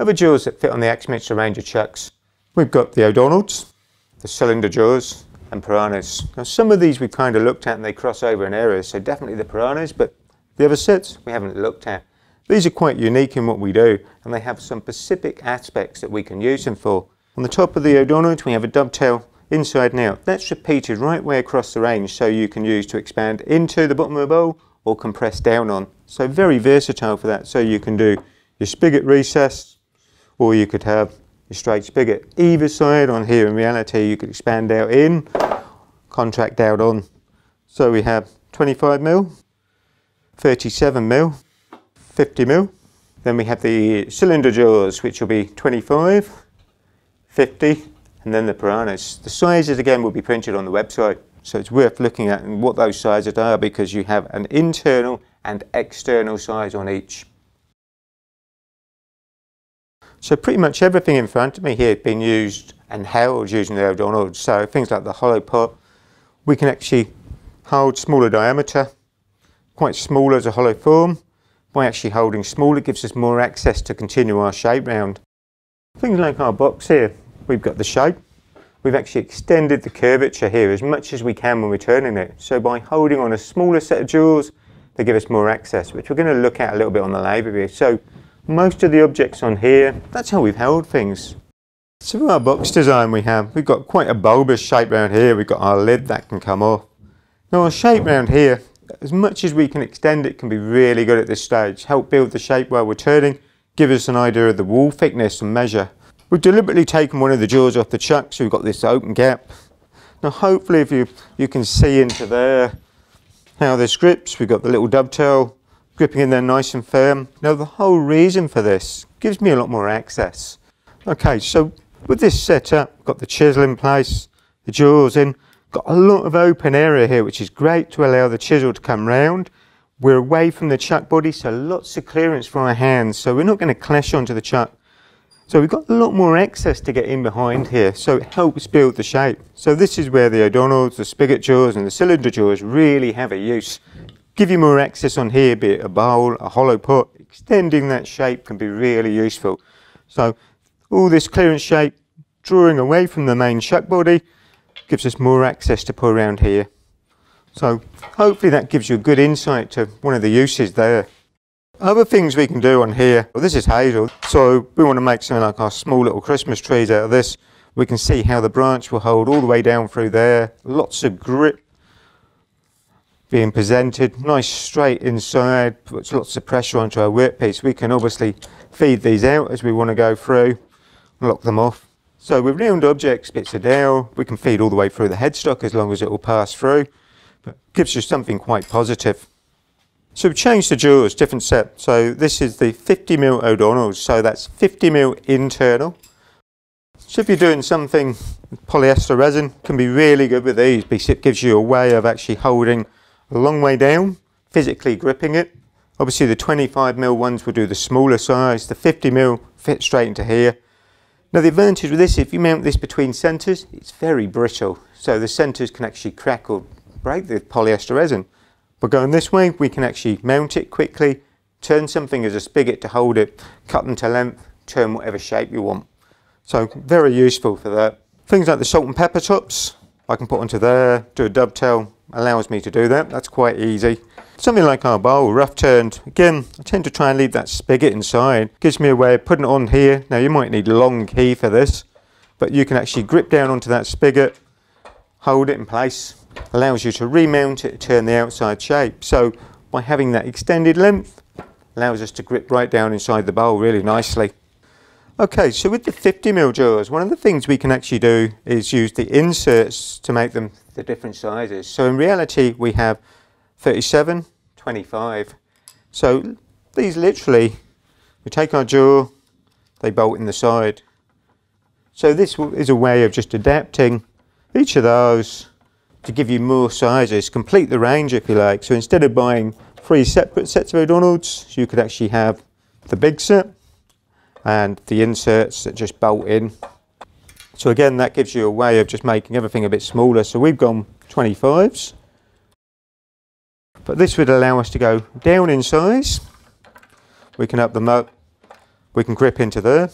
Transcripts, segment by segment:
Other jaws that fit on the Axminster range of chucks, we've got the O'Donnells, the cylinder jaws, and piranhas. Now some of these we've kind of looked at and they cross over in areas, so definitely the piranhas, but the other sets we haven't looked at. These are quite unique in what we do, and they have some specific aspects that we can use them for. On the top of the O'Donnell, we have a dovetail inside and out. That's repeated right way across the range, so you can use to expand into the bottom of the bowl or compress down on. So very versatile for that. So you can do your spigot recess, or you could have a straight spigot. Either side on here, in reality, you could expand out in, contract out on. So we have 25 mil, 37 mil, 50 mil. Then we have the cylinder jaws, which will be 25, 50, and then the piranhas. The sizes again will be printed on the website. So it's worth looking at what those sizes are because you have an internal and external size on each. So pretty much everything in front of me here has been used and held using the O'Donnell. So things like the hollow pot, we can actually hold smaller diameter, quite small as a hollow form. By actually holding small, it gives us more access to continue our shape round. Things like our box here, we've got the shape. We've actually extended the curvature here as much as we can when we're turning it. So by holding on a smaller set of jaws, they give us more access, which we're going to look at a little bit on the labour here. So most of the objects on here, that's how we've held things. So for our box design we have, we've got quite a bulbous shape around here. We've got our lid that can come off. Now our shape around here, as much as we can extend it can be really good at this stage. Help build the shape while we're turning, give us an idea of the wall thickness and measure. We've deliberately taken one of the jaws off the chuck so we've got this open gap. Now hopefully if you, you can see into there how this grips, we've got the little dovetail gripping in there nice and firm. Now the whole reason for this gives me a lot more access. Okay, so with this setup, got the chisel in place, the jaws in, got a lot of open area here, which is great to allow the chisel to come round. We're away from the chuck body, so lots of clearance for our hands, so we're not going to clash onto the chuck. So we've got a lot more access to get in behind here, so it helps build the shape. So this is where the O'Donnells, the spigot jaws and the cylinder jaws really have a use give you more access on here, be it a bowl, a hollow pot, extending that shape can be really useful. So all this clearance shape, drawing away from the main chuck body, gives us more access to put around here. So hopefully that gives you a good insight to one of the uses there. Other things we can do on here, well this is hazel, so we want to make something like our small little Christmas trees out of this. We can see how the branch will hold all the way down through there, lots of grip being presented, nice straight inside, puts lots of pressure onto our workpiece. We can obviously feed these out as we want to go through, lock them off. So with round objects, bits of dowel, we can feed all the way through the headstock as long as it will pass through, but gives you something quite positive. So we've changed the jaws, different set. So this is the 50mm O'Donnell's, so that's 50mm internal. So if you're doing something polyester resin, can be really good with these because it gives you a way of actually holding a long way down, physically gripping it. Obviously the 25mm ones will do the smaller size, the 50mm fit straight into here. Now the advantage with this, if you mount this between centres, it's very brittle, so the centres can actually crack or break the polyester resin. But going this way, we can actually mount it quickly, turn something as a spigot to hold it, cut them to length, turn whatever shape you want. So very useful for that. Things like the salt and pepper tops, I can put onto there, do a dovetail, allows me to do that. That's quite easy. Something like our bowl, rough turned. Again, I tend to try and leave that spigot inside. Gives me a way of putting it on here. Now you might need a long key for this, but you can actually grip down onto that spigot, hold it in place, allows you to remount it, turn the outside shape. So by having that extended length, allows us to grip right down inside the bowl really nicely. Okay, so with the 50mm jaws, one of the things we can actually do is use the inserts to make them the different sizes. So in reality, we have 37, 25. So these literally, we take our jaw, they bolt in the side. So this is a way of just adapting each of those to give you more sizes, complete the range if you like. So instead of buying three separate sets of O'Donnells, you could actually have the big set and the inserts that just bolt in. So again, that gives you a way of just making everything a bit smaller. So we've gone 25s, but this would allow us to go down in size. We can up them up we can grip into there.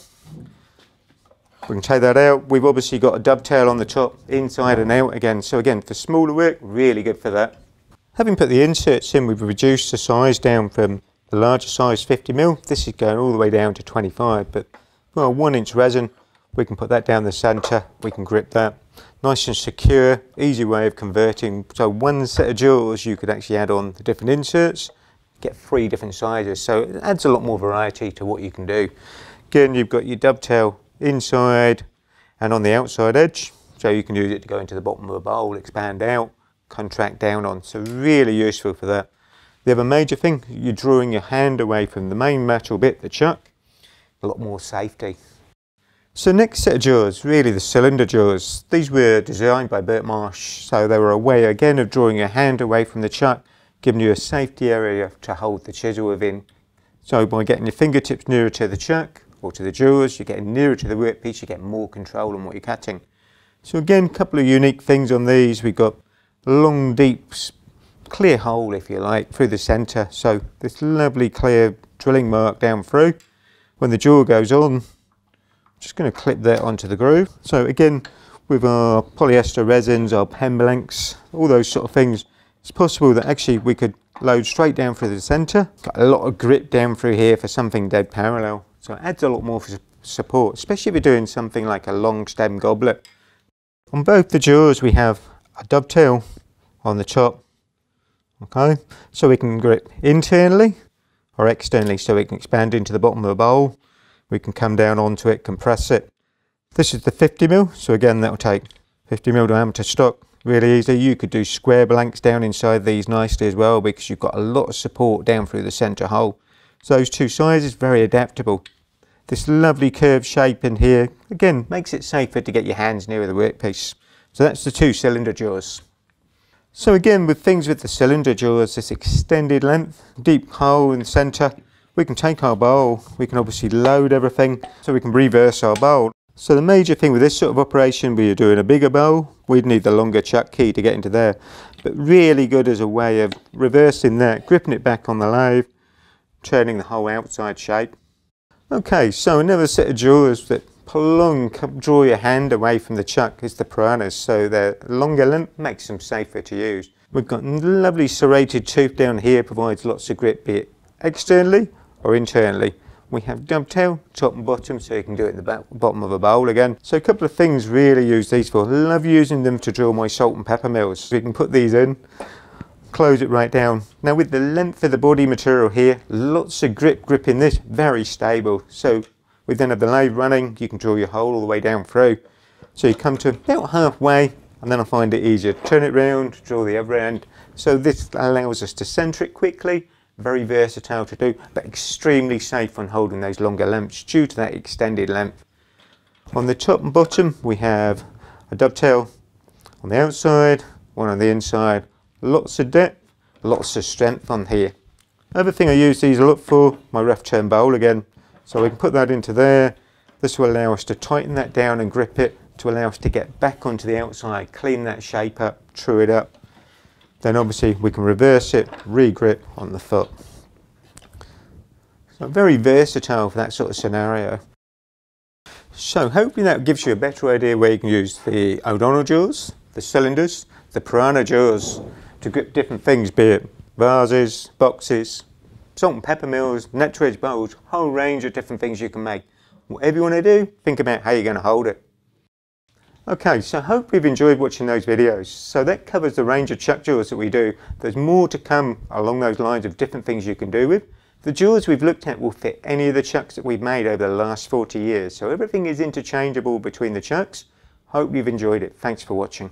We can take that out. We've obviously got a dovetail on the top, inside and out again. So again, for smaller work, really good for that. Having put the inserts in, we've reduced the size down from the larger size 50mm. This is going all the way down to 25, but well, one inch resin, we can put that down the center, we can grip that. Nice and secure, easy way of converting. So one set of jewels, you could actually add on the different inserts, get three different sizes. So it adds a lot more variety to what you can do. Again, you've got your dovetail inside and on the outside edge. So you can use it to go into the bottom of a bowl, expand out, contract down on. So really useful for that. The other major thing, you're drawing your hand away from the main metal bit, the chuck. A lot more safety. So next set of jaws, really the cylinder jaws. These were designed by Bert Marsh, so they were a way again of drawing your hand away from the chuck, giving you a safety area to hold the chisel within. So by getting your fingertips nearer to the chuck, or to the jaws, you're getting nearer to the workpiece, you get more control on what you're cutting. So again, a couple of unique things on these. We've got long, deep, clear hole, if you like, through the centre. So this lovely clear drilling mark down through. When the jaw goes on, I'm just going to clip that onto the groove. So again, with our polyester resins, our pen blanks, all those sort of things, it's possible that actually we could load straight down through the centre. Got a lot of grip down through here for something dead parallel. So it adds a lot more support, especially if you're doing something like a long stem goblet. On both the jaws we have a dovetail on the top, okay, so we can grip internally or externally so we can expand into the bottom of the bowl. We can come down onto it, compress it. This is the 50mm, so again that will take 50mm diameter stock, really easy. You could do square blanks down inside these nicely as well because you've got a lot of support down through the centre hole. So those two sizes, very adaptable. This lovely curved shape in here, again, makes it safer to get your hands near the workpiece. So that's the two cylinder jaws. So again, with things with the cylinder jaws, this extended length, deep hole in the centre, we can take our bowl, we can obviously load everything, so we can reverse our bowl. So the major thing with this sort of operation, where you're doing a bigger bowl, we'd need the longer chuck key to get into there. But really good as a way of reversing that, gripping it back on the lathe, turning the whole outside shape. Okay, so another set of jaws that plung, draw your hand away from the chuck is the piranhas. So they're longer length, makes them safer to use. We've got lovely serrated tooth down here, provides lots of grip, be it externally or internally. We have dovetail, top and bottom, so you can do it in the bottom of a bowl again. So a couple of things really use these for. Love using them to drill my salt and pepper mills. So you can put these in, close it right down. Now with the length of the body material here, lots of grip grip in this, very stable. So we then have the lathe running, you can drill your hole all the way down through. So you come to about halfway and then I find it easier. To turn it round, drill the other end. So this allows us to center it quickly, very versatile to do, but extremely safe on holding those longer lengths due to that extended length. On the top and bottom we have a dovetail on the outside, one on the inside, lots of depth, lots of strength on here. Other thing I use these a lot for, my rough turn bowl again. So we can put that into there. This will allow us to tighten that down and grip it to allow us to get back onto the outside, clean that shape up, true it up. Then obviously we can reverse it, re-grip on the foot. So very versatile for that sort of scenario. So hopefully that gives you a better idea where you can use the O'Donnell jaws, the cylinders, the piranha jaws, to grip different things, be it vases, boxes, salt and pepper mills, natural edge bowls, whole range of different things you can make. Whatever you want to do, think about how you're going to hold it. Okay, so hope you've enjoyed watching those videos. So that covers the range of chuck jaws that we do. There's more to come along those lines of different things you can do with. The jaws we've looked at will fit any of the chucks that we've made over the last 40 years. So everything is interchangeable between the chucks. Hope you've enjoyed it. Thanks for watching.